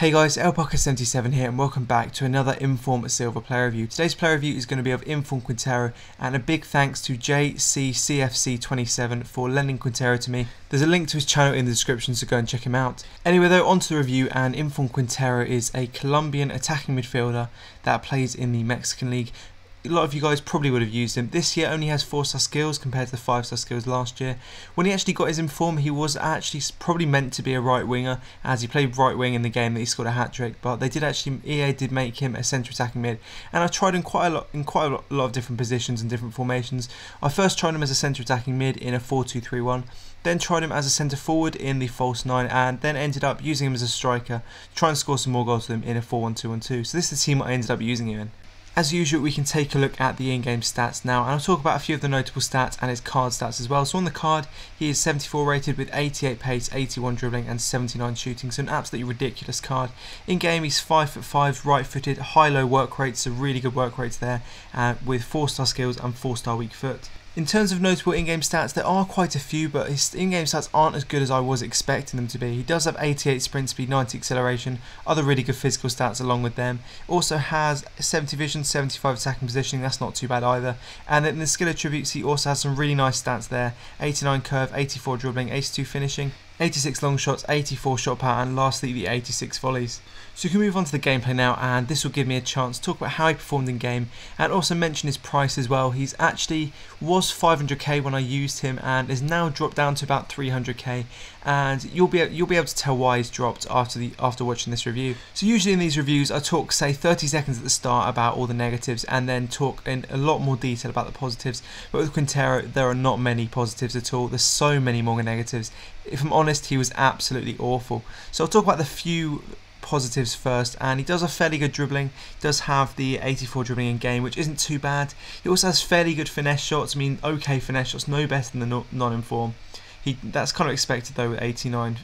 Hey guys, Lparker77 here and welcome back to another Inform Silver player review. Today's player review is going to be of Inform Quintero and a big thanks to JCCFC27 for lending Quintero to me. There's a link to his channel in the description so go and check him out. Anyway though, on to the review and Inform Quintero is a Colombian attacking midfielder that plays in the Mexican League a lot of you guys probably would have used him. This year only has 4 star skills compared to the 5 star skills last year. When he actually got his inform, he was actually probably meant to be a right winger as he played right wing in the game that he scored a hat trick. But they did actually, EA did make him a centre attacking mid. And I tried him quite a lot in quite a lot, of different positions and different formations. I first tried him as a centre attacking mid in a 4 2 3 1 then tried him as a centre forward in the false 9 and then ended up using him as a striker to try and score some more goals with him in a 4-1-2-1-2. So this is the team I ended up using him in. As usual, we can take a look at the in-game stats now, and I'll talk about a few of the notable stats and his card stats as well. So on the card, he is 74 rated with 88 pace, 81 dribbling, and 79 shooting. So an absolutely ridiculous card. In game, he's 5 foot 5, right-footed, high-low work rates, so really good work rates there, uh, with 4-star skills and 4-star weak foot. In terms of notable in-game stats, there are quite a few, but his in-game stats aren't as good as I was expecting them to be. He does have 88 sprint speed, 90 acceleration, other really good physical stats along with them. Also has 70 vision, 75 attacking positioning, that's not too bad either. And in the skill attributes, he also has some really nice stats there. 89 curve, 84 dribbling, 82 finishing, 86 long shots, 84 shot power, and lastly the 86 volleys. So we can move on to the gameplay now, and this will give me a chance to talk about how he performed in game, and also mention his price as well. He's actually was 500k when I used him, and is now dropped down to about 300k, and you'll be you'll be able to tell why he's dropped after the after watching this review. So usually in these reviews, I talk say 30 seconds at the start about all the negatives, and then talk in a lot more detail about the positives. But with Quintero, there are not many positives at all. There's so many more negatives. If I'm honest, he was absolutely awful. So I'll talk about the few positives first and he does a fairly good dribbling. He does have the 84 dribbling in game which isn't too bad. He also has fairly good finesse shots. I mean okay finesse shots no better than the non-inform he that's kind of expected though with 89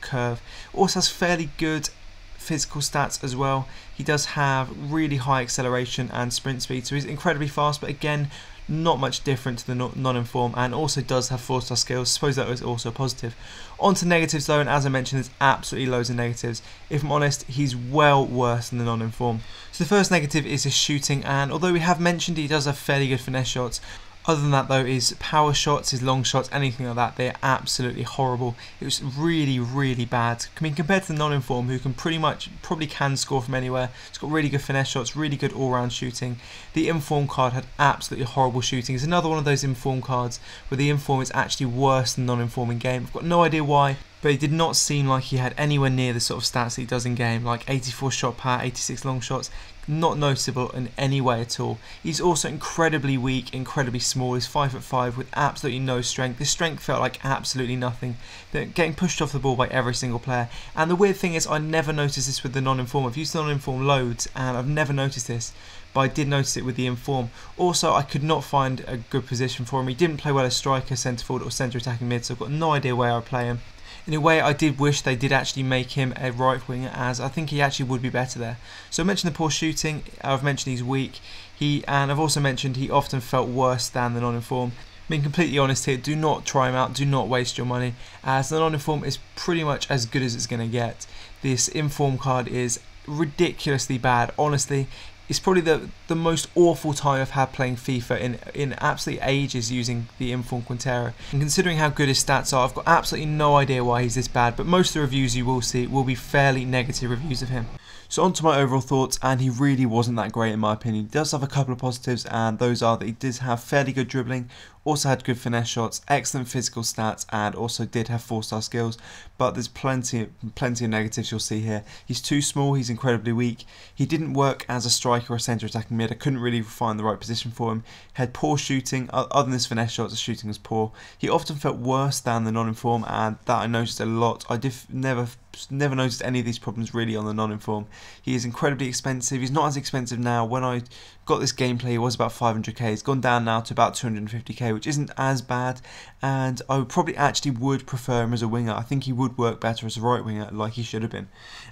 curve. Also has fairly good physical stats as well he does have really high acceleration and sprint speed so he's incredibly fast but again not much different to the non-inform and also does have 4 star skills, suppose that was also positive. On to negatives though and as I mentioned there's absolutely loads of negatives. If I'm honest he's well worse than the non-inform. So the first negative is his shooting and although we have mentioned he does have fairly good finesse shots other than that though, his power shots, his long shots, anything like that, they're absolutely horrible. It was really, really bad. I mean, compared to the non-inform, who can pretty much, probably can score from anywhere. It's got really good finesse shots, really good all-round shooting. The inform card had absolutely horrible shooting. It's another one of those inform cards where the inform is actually worse than non-inform in game. I've got no idea why but it did not seem like he had anywhere near the sort of stats that he does in game, like 84 shot power, 86 long shots, not noticeable in any way at all. He's also incredibly weak, incredibly small, he's 5 foot 5 with absolutely no strength. His strength felt like absolutely nothing, getting pushed off the ball by every single player. And the weird thing is I never noticed this with the non-inform. I've used the non-inform loads and I've never noticed this but I did notice it with the inform. Also, I could not find a good position for him. He didn't play well as striker, centre forward, or centre attacking mid, so I've got no idea where I'd play him. In a way, I did wish they did actually make him a right winger, as I think he actually would be better there. So I mentioned the poor shooting. I've mentioned he's weak. He and I've also mentioned he often felt worse than the non-inform. Being completely honest here, do not try him out. Do not waste your money, as the non-inform is pretty much as good as it's going to get. This inform card is ridiculously bad. Honestly, it's probably the the most awful time I've had playing FIFA in in absolutely ages using the Inform Quintero. And considering how good his stats are, I've got absolutely no idea why he's this bad, but most of the reviews you will see will be fairly negative reviews of him. So on to my overall thoughts, and he really wasn't that great in my opinion. He does have a couple of positives, and those are that he did have fairly good dribbling, also had good finesse shots, excellent physical stats, and also did have four-star skills. But there's plenty, plenty of negatives you'll see here. He's too small. He's incredibly weak. He didn't work as a striker or a centre attacking mid. I couldn't really find the right position for him. Had poor shooting. Other than his finesse shots, his shooting was poor. He often felt worse than the non-inform, and that I noticed a lot. I did never never noticed any of these problems really on the non-inform. He is incredibly expensive. He's not as expensive now. When I got this gameplay, he was about 500k. He's gone down now to about 250k, which isn't as bad. And I would probably actually would prefer him as a winger. I think he would work better as a right winger, like he should have been.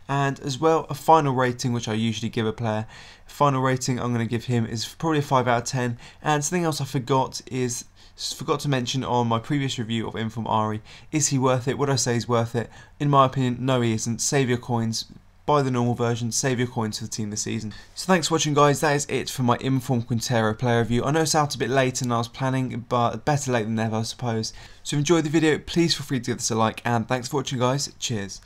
And as well, a final rating, which I usually give a player. Final rating I'm going to give him is probably a 5 out of 10. And something else I forgot is forgot to mention on my previous review of Inform Ari, is he worth it? Would I say he's worth it? In my opinion, no he isn't. Save your coins, buy the normal version, save your coins for the team this season. So thanks for watching guys, that is it for my Inform Quintero player review. I know it's out a bit later than I was planning, but better late than never I suppose. So if you enjoyed the video, please feel free to give this a like, and thanks for watching guys, cheers.